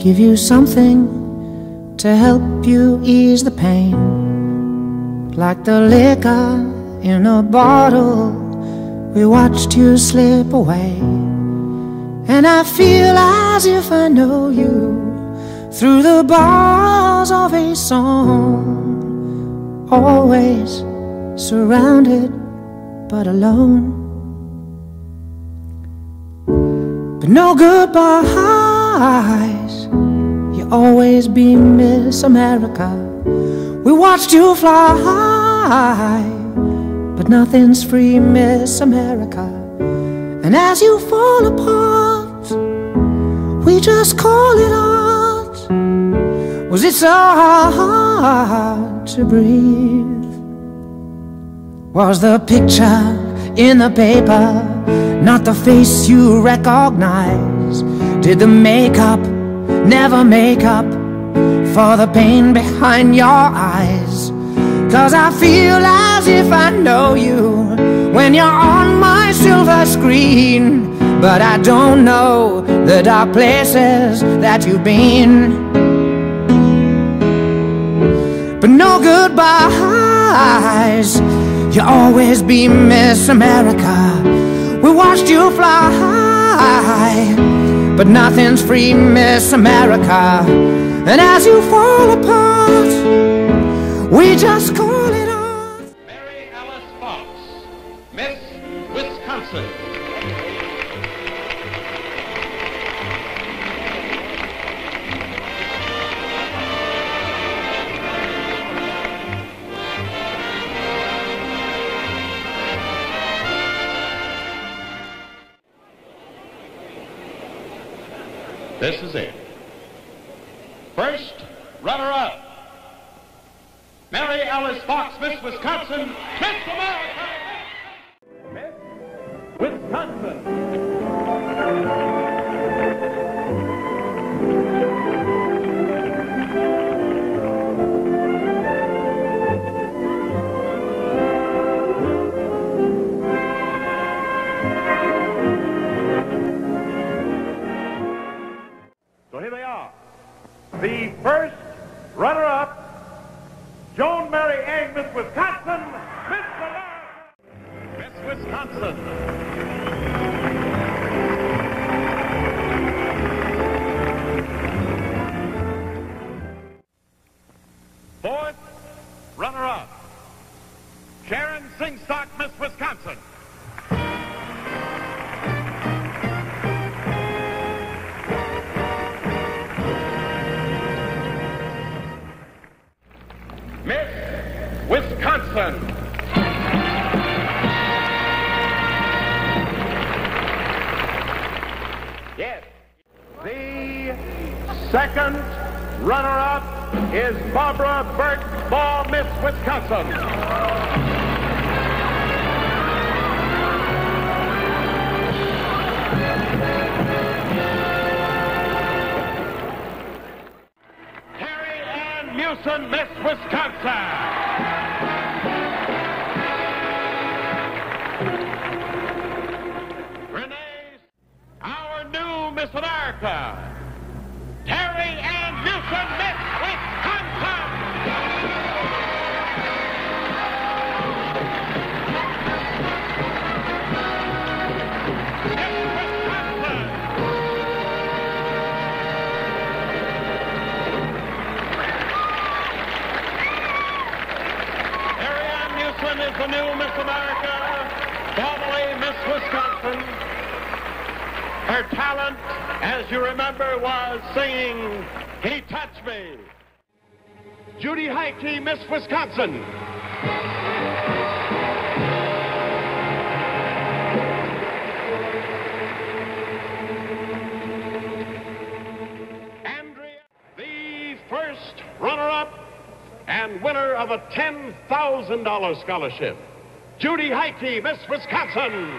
give you something to help you ease the pain. Like the liquor in a bottle, we watched you slip away. And I feel as if I know you through the bars of a song, always surrounded but alone. But no goodbyes, you always be Miss America. We watched you fly but nothing's free, Miss America. And as you fall apart, we just call it art. Was it so hard to breathe? Was the picture in the paper not the face you recognize? Did the makeup never make up for the pain behind your eyes? Cause I feel as if I know you when you're on my silver screen. But I don't know the dark places that you've been. But no goodbyes You'll always be Miss America. We watched you fly high, but nothing's free, Miss America. And as you fall apart, we just call This is it. First, runner-up. Mary Alice Fox, Miss Wisconsin, Miss America. Miss Wisconsin. Egg, Miss Wisconsin, is Barbara Burke for Miss Wisconsin. Meeuwsen, Miss Wisconsin. Renee, our new Miss America. Terry Ann Meeuwsen, the new Miss America, formerly Miss Wisconsin. Her talent, as you remember, was singing He Touched Me. Judy Heike, Miss Wisconsin. Of a $10,000 scholarship. Judy Heike, Miss Wisconsin.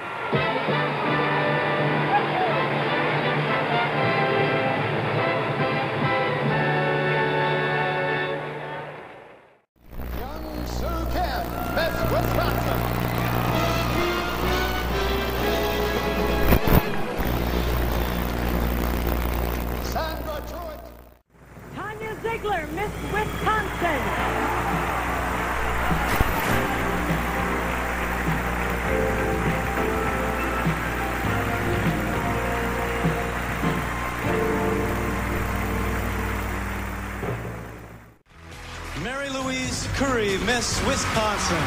Miss Wisconsin.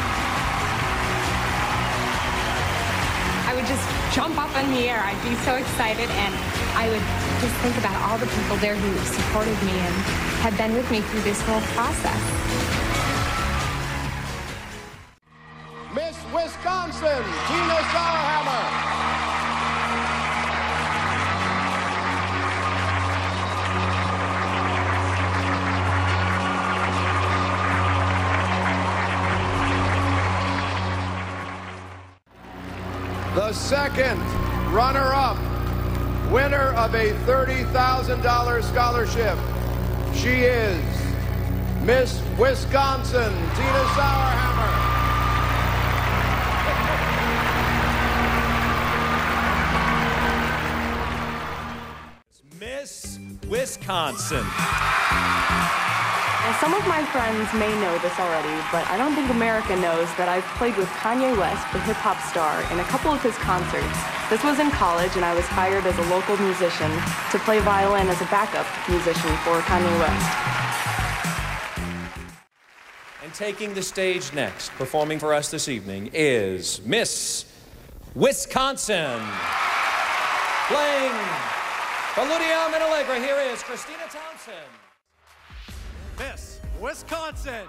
I would just jump up in the air. I'd be so excited, and I would just think about all the people there who supported me and have been with me through this whole process. Miss Wisconsin, Tina Sauerhammer. The second runner-up, winner of a $30,000 scholarship. She is Miss Wisconsin, Tina Sauerhammer. Miss Wisconsin. Some of my friends may know this already, but I don't think America knows that I've played with Kanye West, the hip hop star, in a couple of his concerts. This was in college, and I was hired as a local musician to play violin as a backup musician for Kanye West. And taking the stage next, performing for us this evening, is Miss Wisconsin. Playing Praeludium and Allegro, here is Christina Thompson. Miss Wisconsin.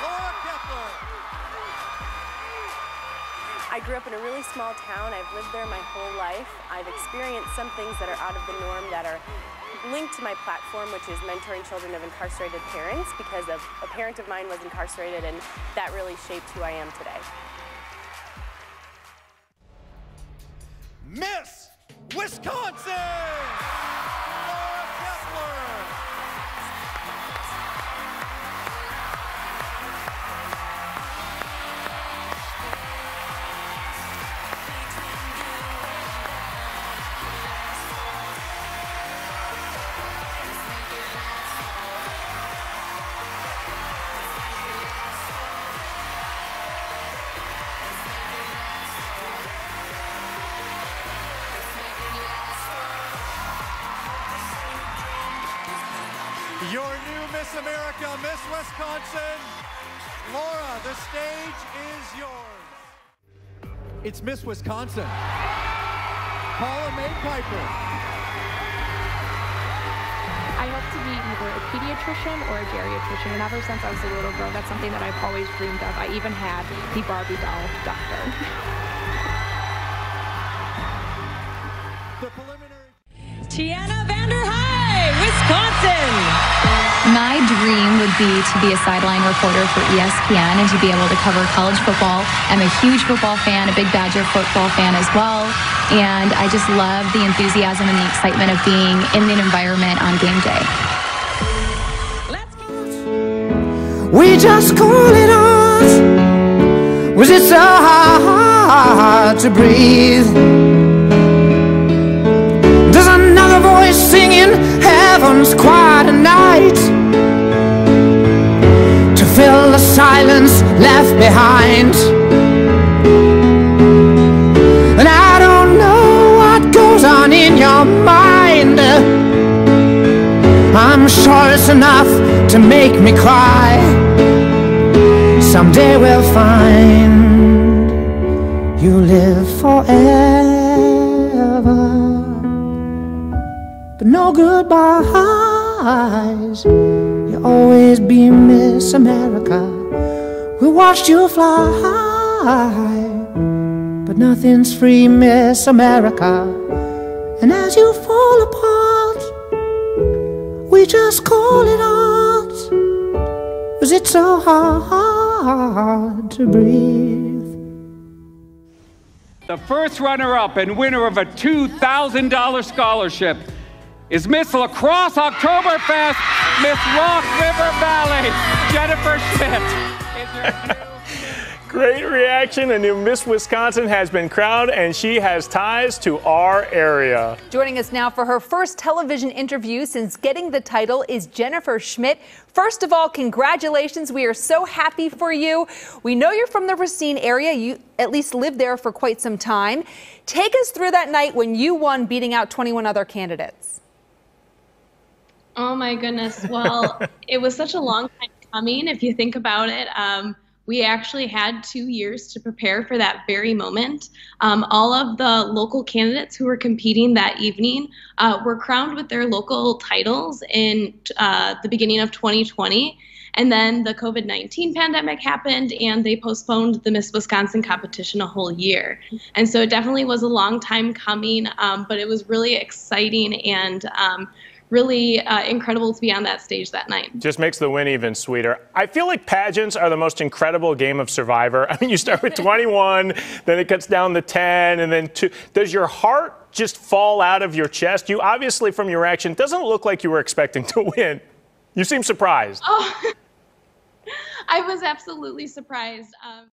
Laura Kaeppeler. I grew up in a really small town. I've lived there my whole life. I've experienced some things that are out of the norm that are linked to my platform, which is mentoring children of incarcerated parents, because of, a parent of mine was incarcerated, and that really shaped who I am today. Miss Wisconsin. Your new Miss America, Miss Wisconsin. Laura, the stage is yours. It's Miss Wisconsin. Paula May Piper. I hope to be either a pediatrician or a geriatrician, and ever since I was a little girl, that's something that I've always dreamed of. I even had the Barbie doll doctor. The preliminary. Tiana be to be a sideline reporter for ESPN and to be able to cover college football. I'm a huge football fan, a big Badger football fan as well. And I just love the enthusiasm and the excitement of being in the environment on game day. We just call it art. Was it so hard to breathe? Does another voice singing heaven's quiet night to fill the silence left behind? And I don't know what goes on in your mind. I'm sure it's enough to make me cry. Someday we'll find you live forever. But no goodbyes. You'll always be Miss America. Watched you fly. But nothing's free, Miss America. And as you fall apart, we just call it art. Was it so hard to breathe? The first runner up and winner of a $2,000 scholarship is Miss La Crosse Oktoberfest, Miss Rock River Valley, Jennifer Schmidt. Great reaction. The new Miss Wisconsin has been crowned and she has ties to our area. Joining us now for her first television interview since getting the title is Jennifer Schmidt. First of all, congratulations. We are so happy for you. We know you're from the Racine area. You at least lived there for quite some time. Take us through that night when you won, beating out 21 other candidates. Oh my goodness. Well, it was such a long time coming if you think about it. Um, we actually had two years to prepare for that very moment. Um, all of the local candidates who were competing that evening uh, were crowned with their local titles in uh, the beginning of 2020. And then the COVID 19 pandemic happened and they postponed the Miss Wisconsin competition a whole year. And so it definitely was a long time coming, um, but it was really exciting and um, really uh, incredible to be on that stage that night. Just makes the win even sweeter. I feel like pageants are the most incredible game of Survivor. I mean, you start with 21, then it cuts down to 10, and then two. Does your heart just fall out of your chest? You obviously, from your reaction, doesn't look like you were expecting to win. You seem surprised. Oh, I was absolutely surprised. Um